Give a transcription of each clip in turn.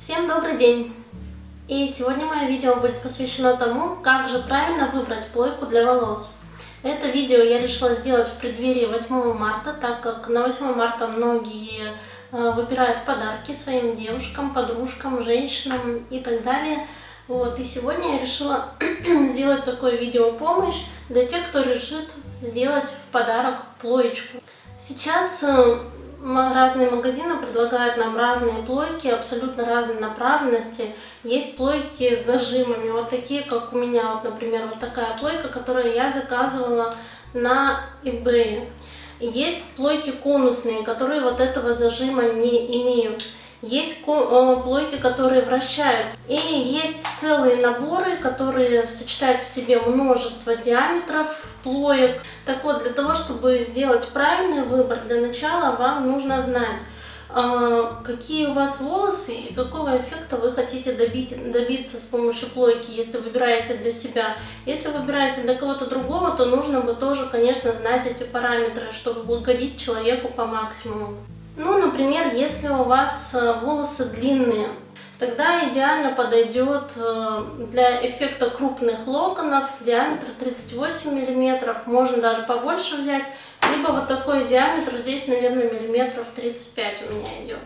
Всем добрый день! И сегодня мое видео будет посвящено тому, как же правильно выбрать плойку для волос. Это видео я решила сделать в преддверии 8 марта, так как на 8 марта многие э, выбирают подарки своим девушкам, подружкам, женщинам и так далее. Вот, и сегодня я решила сделать такое видео помощь для тех, кто решит сделать в подарок плоечку. Сейчас э, разные магазины предлагают нам разные плойки, абсолютно разной направленности. Есть плойки с зажимами, вот такие, как у меня, вот, например, вот такая плойка, которую я заказывала на eBay. Есть плойки конусные, которые вот этого зажима не имеют. Есть э, плойки, которые вращаются. И есть целые наборы, которые сочетают в себе множество диаметров плоек. Так вот, для того, чтобы сделать правильный выбор, для начала вам нужно знать, э, какие у вас волосы и какого эффекта вы хотите добить, добиться с помощью плойки, если выбираете для себя. Если выбираете для кого-то другого, то нужно бы тоже, конечно, знать эти параметры, чтобы угодить человеку по максимуму. Ну, например, если у вас э, волосы длинные, тогда идеально подойдет э, для эффекта крупных локонов диаметр 38 миллиметров, можно даже побольше взять, либо вот такой диаметр, здесь, наверное, миллиметров 35 у меня идет.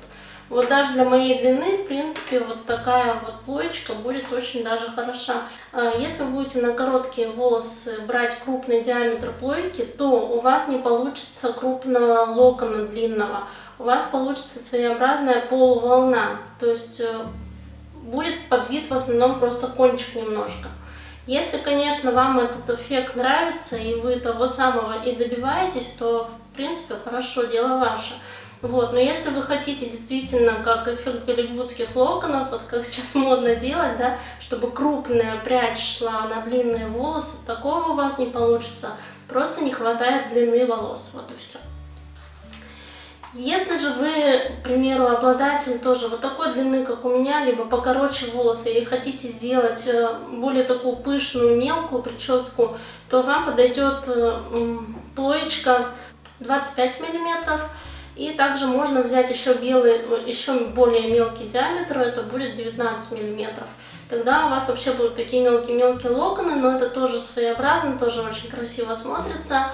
Вот даже для моей длины, в принципе, вот такая вот плоечка будет очень даже хороша. А если вы будете на короткие волосы брать крупный диаметр плойки, то у вас не получится крупного локона длинного у вас получится своеобразная полуволна, то есть э, будет подвид в основном просто кончик немножко. Если, конечно, вам этот эффект нравится и вы того самого и добиваетесь, то, в принципе, хорошо, дело ваше. Вот, но если вы хотите действительно, как эффект голливудских локонов, вот как сейчас модно делать, да, чтобы крупная прядь шла на длинные волосы, такого у вас не получится. Просто не хватает длины волос, вот и все. Если же вы, к примеру, обладатель тоже вот такой длины, как у меня, либо покороче волосы, и хотите сделать э, более такую пышную, мелкую прическу, то вам подойдет э, плоечка 25 миллиметров. И также можно взять еще белый, э, еще более мелкий диаметр, это будет 19 миллиметров. Тогда у вас вообще будут такие мелкие-мелкие локоны, но это тоже своеобразно, тоже очень красиво смотрится.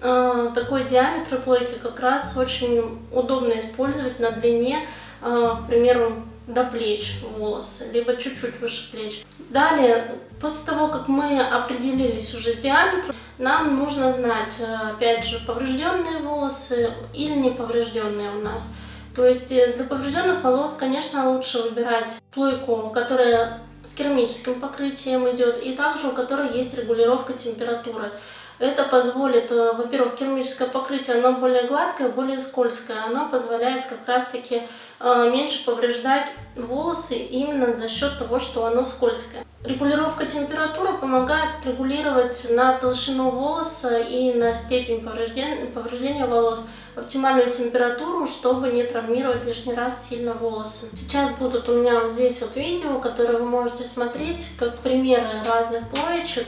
А, такой диаметр плойки как раз очень удобно использовать на длине, а, к примеру, до плеч волосы, либо чуть-чуть выше плеч. Далее, после того, как мы определились уже с диаметром, нам нужно знать, а, опять же, поврежденные волосы или не поврежденные у нас. То есть э, для поврежденных волос, конечно, лучше выбирать плойку, которая с керамическим покрытием идет, и также у которой есть регулировка температуры. Это позволит, э, во-первых, керамическое покрытие, оно более гладкое, более скользкое. Оно позволяет как раз-таки э, меньше повреждать волосы именно за счет того, что оно скользкое. Регулировка температуры помогает регулировать на толщину волоса и на степень повреждения, повреждения волос оптимальную температуру, чтобы не травмировать лишний раз сильно волосы. Сейчас будут у меня вот здесь вот видео, которые вы можете смотреть, как примеры разных плоечек.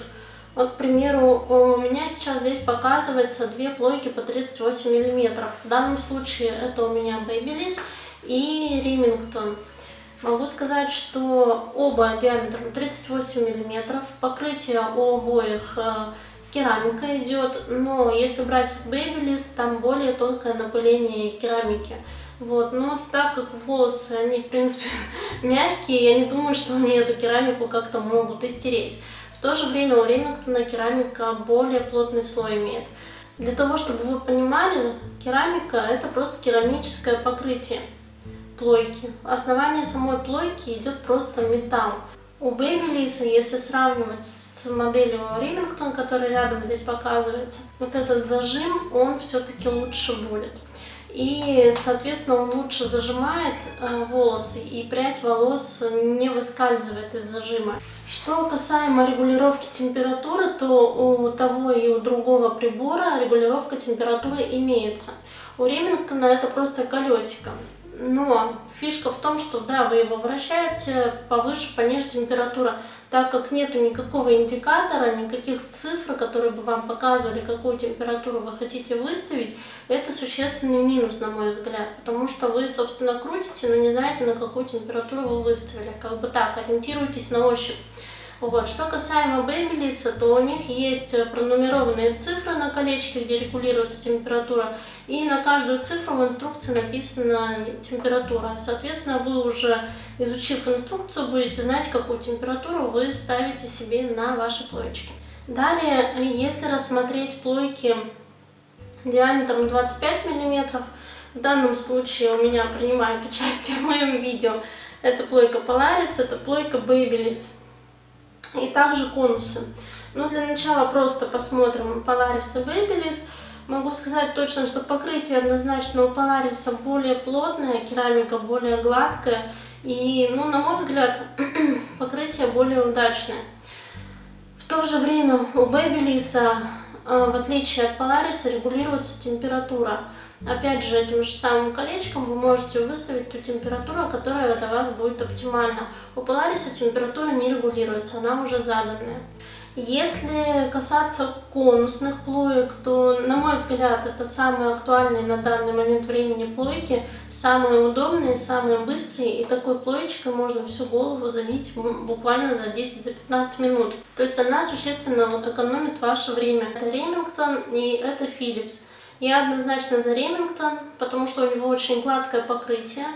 Вот, к примеру, у меня сейчас здесь показывается две плойки по 38 миллиметров. В данном случае это у меня Babyliss и Remington. Могу сказать, что оба диаметром 38 миллиметров. Покрытие у обоих э, керамика идет, но если брать Babyliss, там более тонкое напыление керамики. Вот, но так как волосы, они в принципе мягкие, я не думаю, что они эту керамику как-то могут истереть. То же время у Ремингтона керамика более плотный слой имеет. Для того, чтобы вы понимали, керамика это просто керамическое покрытие плойки. Основание самой плойки идет просто металл. У Babyliss, если сравнивать с моделью Remington, которая рядом здесь показывается, вот этот зажим, он все-таки лучше будет и, соответственно, он лучше зажимает э, волосы, и прядь волос не выскальзывает из зажима. Что касаемо регулировки температуры, то у того и у другого прибора регулировка температуры имеется. У Ремингтона это просто колесико. но фишка в том, что да, вы его вращаете повыше, пониже температура, так как нету никакого индикатора, никаких цифр, которые бы вам показывали, какую температуру вы хотите выставить, это существенный минус, на мой взгляд, потому что вы, собственно, крутите, но не знаете, на какую температуру вы выставили. Как бы так, ориентируйтесь на ощупь. Вот. Что касаемо Babyliss, то у них есть пронумерованные цифры на колечке, где регулируется температура, и на каждую цифру в инструкции написана температура. Соответственно, вы уже, изучив инструкцию, будете знать, какую температуру вы ставите себе на ваши плоечки. Далее, если рассмотреть плойки диаметром 25 мм, в данном случае у меня принимает участие в моем видео, это плойка Polaris, это плойка Babyliss и также конусы. Ну, для начала просто посмотрим Polaris и Babyliss. Могу сказать точно, что покрытие однозначно у Polaris более плотное, керамика более гладкая. И, ну, на мой взгляд, покрытие более удачное. В то же время у Babyliss, э, в отличие от Polaris, регулируется температура. Опять же, этим же самым колечком вы можете выставить ту температуру, которая для вас будет оптимальна. У Polaris температура не регулируется, она уже заданная. Если касаться конусных плоек, то, на мой взгляд, это самые актуальные на данный момент времени плойки, самые удобные, самые быстрые, и такой плоечкой можно всю голову залить буквально за 10-15 минут. То есть она существенно экономит ваше время. Это Ремингтон и это Philips. Я однозначно за Ремингтон, потому что у него очень гладкое покрытие.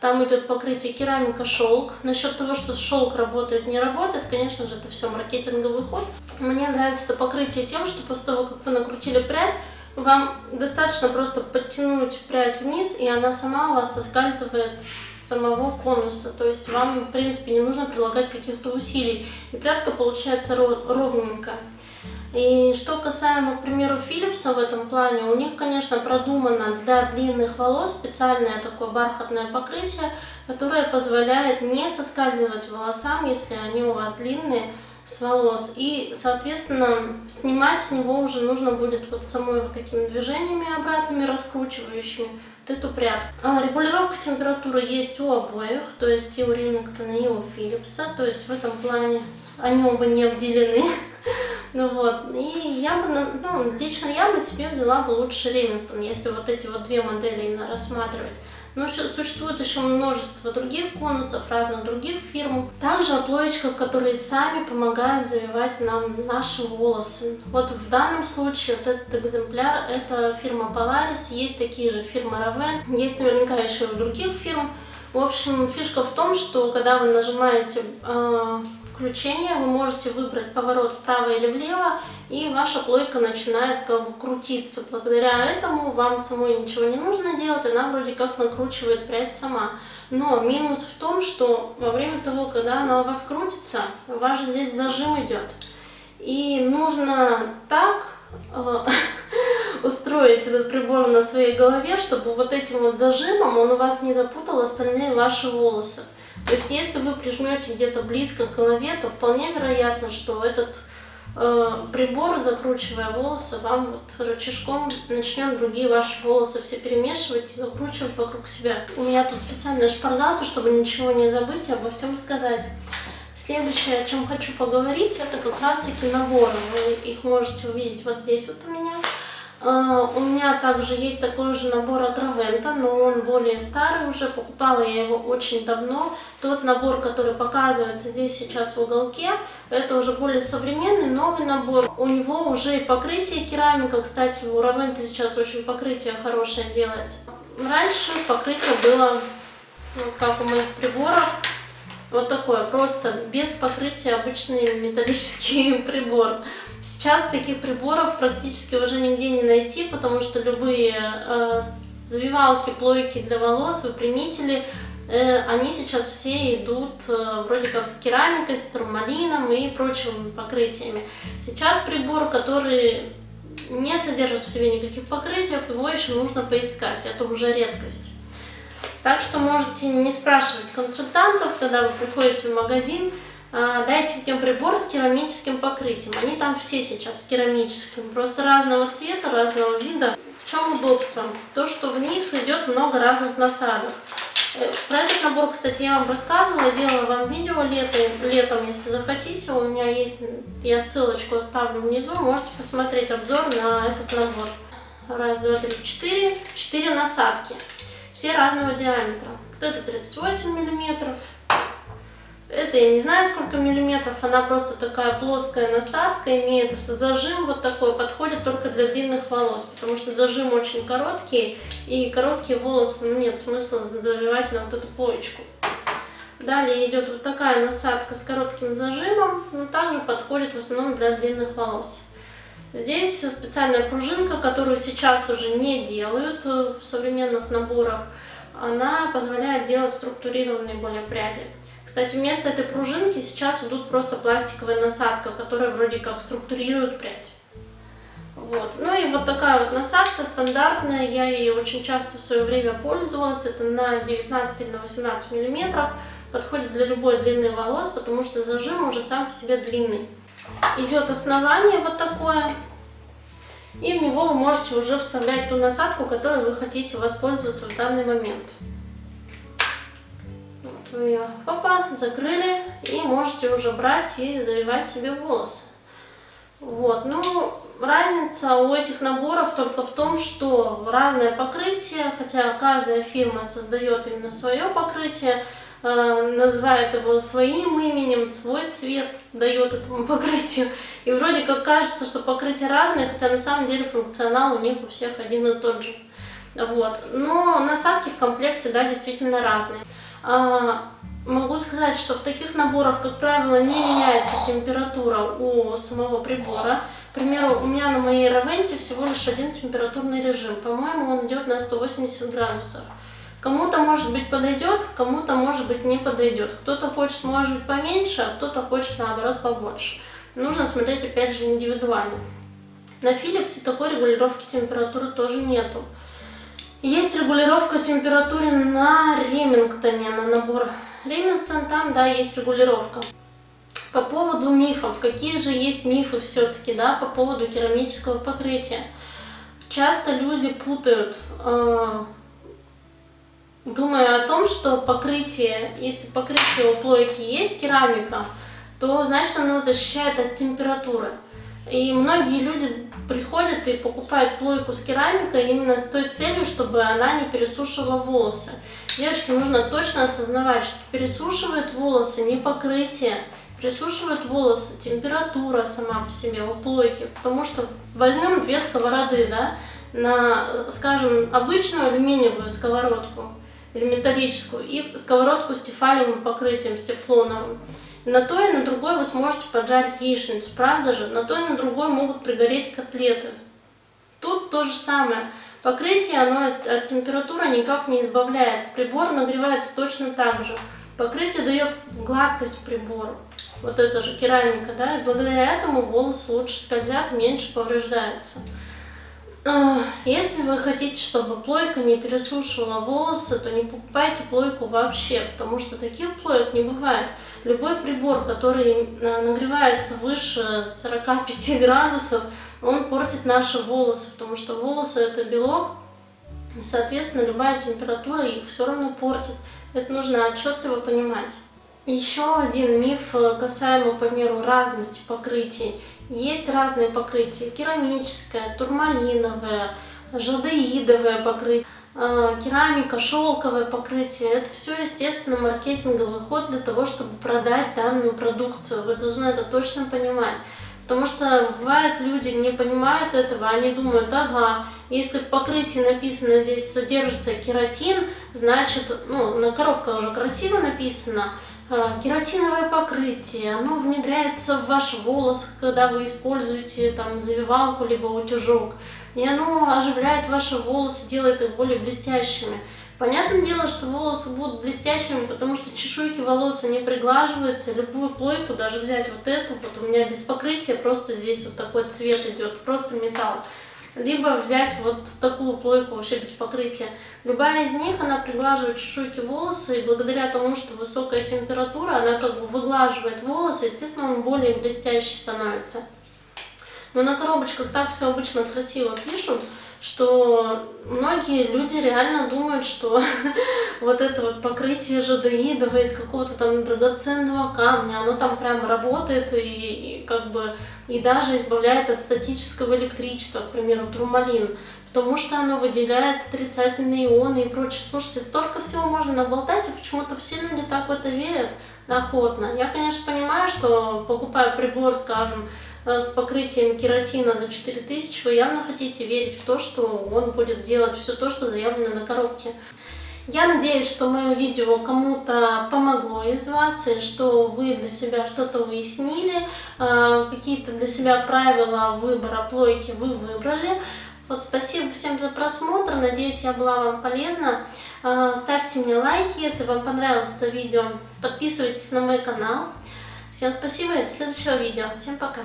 Там идет покрытие керамика шелк. Насчет того, что шелк работает, не работает, конечно же, это все маркетинговый ход. Мне нравится это покрытие тем, что после того, как вы накрутили прядь, вам достаточно просто подтянуть прядь вниз, и она сама у вас соскальзывает с самого конуса. То есть вам, в принципе, не нужно прилагать каких-то усилий. И прядка получается ровненькая. И что касаемо, к примеру, Philipsа в этом плане, у них, конечно, продумано для длинных волос специальное такое бархатное покрытие, которое позволяет не соскальзывать волосам, если они у вас длинные, с волос. И, соответственно, снимать с него уже нужно будет вот самой вот такими движениями обратными, раскручивающими вот эту прядку. А, регулировка температуры есть у обоих, то есть и у Ремингтона, и у Philipsа, то есть в этом плане они оба не обделены. Ну вот, и я бы, ну, лично я бы себе взяла бы лучше Ремингтон, если вот эти вот две модели именно рассматривать. Но существует еще множество других конусов, разных других фирм. Также о которые сами помогают завивать нам наши волосы. Вот в данном случае вот этот экземпляр, это фирма Polaris, есть такие же фирмы Raven, есть наверняка еще и других фирм. В общем, фишка в том, что когда вы нажимаете э, включение, вы можете выбрать поворот вправо или влево, и ваша плойка начинает как бы крутиться. Благодаря этому вам самой ничего не нужно делать, она вроде как накручивает прядь сама. Но минус в том, что во время того, когда она у вас крутится, у вас здесь зажим идет. И нужно так э, устроить этот прибор на своей голове, чтобы вот этим вот зажимом он у вас не запутал остальные ваши волосы. То есть, если вы прижмете где-то близко к голове, то вполне вероятно, что этот э, прибор, закручивая волосы, вам вот рычажком начнет другие ваши волосы все перемешивать и закручивать вокруг себя. У меня тут специальная шпаргалка, чтобы ничего не забыть и обо всем сказать. Следующее, о чем хочу поговорить, это как раз-таки наборы. Вы их можете увидеть вот здесь вот у меня. А, у меня также есть такой же набор от Равента, но он более старый уже, покупала я его очень давно. Тот набор, который показывается здесь сейчас в уголке, это уже более современный, новый набор. У него уже и покрытие керамика, кстати, у Равента сейчас очень покрытие хорошее делается. Раньше покрытие было, ну, как у моих приборов, вот такое, просто без покрытия обычный металлический прибор. Сейчас таких приборов практически уже нигде не найти, потому что любые э, завивалки, плойки для волос, выпрямители, э, они сейчас все идут э, вроде как с керамикой, с турмалином и прочими покрытиями. Сейчас прибор, который не содержит в себе никаких покрытий, его еще нужно поискать, это уже редкость. Так что можете не спрашивать консультантов, когда вы приходите в магазин, дайте мне прибор с керамическим покрытием. Они там все сейчас с керамическим, просто разного цвета, разного вида. В чем удобство? То, что в них идет много разных насадок. Э, про этот набор, кстати, я вам рассказывала, делала вам видео летом, летом, если захотите. У меня есть, я ссылочку оставлю внизу, можете посмотреть обзор на этот набор. Раз, два, три, четыре. Четыре насадки. Все разного диаметра. Вот это 38 миллиметров. Это я не знаю сколько миллиметров, она просто такая плоская насадка, имеет зажим вот такой, подходит только для длинных волос, потому что зажим очень короткий, и короткие волосы ну, нет смысла завивать на вот эту плоечку. Далее идет вот такая насадка с коротким зажимом, но также подходит в основном для длинных волос. Здесь специальная пружинка, которую сейчас уже не делают в современных наборах. Она позволяет делать структурированные более пряди. Кстати, вместо этой пружинки сейчас идут просто пластиковая насадка, которая вроде как структурирует прядь. Вот. Ну и вот такая вот насадка стандартная, я ей очень часто в свое время пользовалась, это на 19 или на 18 миллиметров, подходит для любой длины волос, потому что зажим уже сам по себе длинный. Идет основание вот такое, и в него вы можете уже вставлять ту насадку, которой вы хотите воспользоваться в данный момент вы ее хопа, закрыли и можете уже брать и завивать себе волосы. Вот, ну, разница у этих наборов только в том, что разное покрытие, хотя каждая фирма создает именно свое покрытие, э, называет его своим именем, свой цвет дает этому покрытию. И вроде как кажется, что покрытие разное, хотя на самом деле функционал у них у всех один и тот же. Вот. Но насадки в комплекте, да, действительно разные. А, могу сказать, что в таких наборах, как правило, не меняется температура у самого прибора. К примеру, у меня на моей Равенте всего лишь один температурный режим. По-моему, он идет на 180 градусов. Кому-то, может быть, подойдет, кому-то, может быть, не подойдет. Кто-то хочет, может быть, поменьше, а кто-то хочет, наоборот, побольше. Нужно смотреть, опять же, индивидуально. На Philips такой регулировки температуры тоже нету. Есть регулировка температуры на Ремингтоне, на набор Ремингтон, там, да, есть регулировка. По поводу мифов, какие же есть мифы все-таки, да, по поводу керамического покрытия. Часто люди путают, э, думая о том, что покрытие, если покрытие у плойки есть керамика, то значит оно защищает от температуры. И многие люди приходят и покупают плойку с керамикой именно с той целью, чтобы она не пересушивала волосы. Девочки, нужно точно осознавать, что пересушивает волосы не покрытие, пересушивает волосы температура сама по себе у плойки. Потому что возьмем две сковороды, да, на, скажем, обычную алюминиевую сковородку или металлическую и сковородку с тефалевым покрытием, с тефлоновым. На то и на другой вы сможете поджарить яичницу, правда же? На то и на другой могут пригореть котлеты. Тут то же самое. Покрытие оно от, температуры никак не избавляет. Прибор нагревается точно так же. Покрытие дает гладкость прибору. Вот это же керамика, да, и благодаря этому волосы лучше скользят, меньше повреждаются. А, если вы хотите, чтобы плойка не пересушивала волосы, то не покупайте плойку вообще, потому что таких плоек не бывает. Любой прибор, который э, нагревается выше 45 градусов, он портит наши волосы, потому что волосы это белок, и, соответственно, любая температура их все равно портит. Это нужно отчетливо понимать. Еще один миф э, касаемо, по меру разности покрытий. Есть разные покрытия. Керамическое, турмалиновое, жадеидовое покрытие. Э, керамика, шелковое покрытие. Это все, естественно, маркетинговый ход для того, чтобы продать данную продукцию. Вы должны это точно понимать. Потому что бывает, люди не понимают этого, они думают, ага, если в покрытии написано, здесь содержится кератин, значит, ну, на коробках уже красиво написано, кератиновое покрытие, оно внедряется в ваш волос, когда вы используете там завивалку либо утюжок и оно оживляет ваши волосы, делает их более блестящими. Понятное дело, что волосы будут блестящими, потому что чешуйки волос, они приглаживаются. Любую плойку, даже взять вот эту, вот у меня без покрытия, просто здесь вот такой цвет идет, просто металл. Либо взять вот такую плойку вообще без покрытия. Любая из них, она приглаживает чешуйки волосы, и благодаря тому, что высокая температура, она как бы выглаживает волосы, естественно, он более блестящий становится. Но на коробочках так все обычно красиво пишут, что многие люди реально думают, что вот это вот покрытие жадеидовое из какого-то там драгоценного камня, оно там прям работает и, и как бы и даже избавляет от статического электричества, к примеру, турмалин, потому что оно выделяет отрицательные ионы и прочее. Слушайте, столько всего можно наболтать, и почему-то все люди так в это верят охотно. Я, конечно, понимаю, что покупая прибор, скажем, Э, с покрытием кератина за 4000, вы явно хотите верить в то, что он будет делать все то, что заявлено на коробке. Я надеюсь, что мое видео кому-то помогло из вас, и что вы для себя что-то уяснили, э, какие-то для себя правила выбора плойки вы выбрали. Вот спасибо всем за просмотр, надеюсь, я была вам полезна. Э, ставьте мне лайки, если вам понравилось это видео, подписывайтесь на мой канал. Всем спасибо и до следующего видео. Всем пока!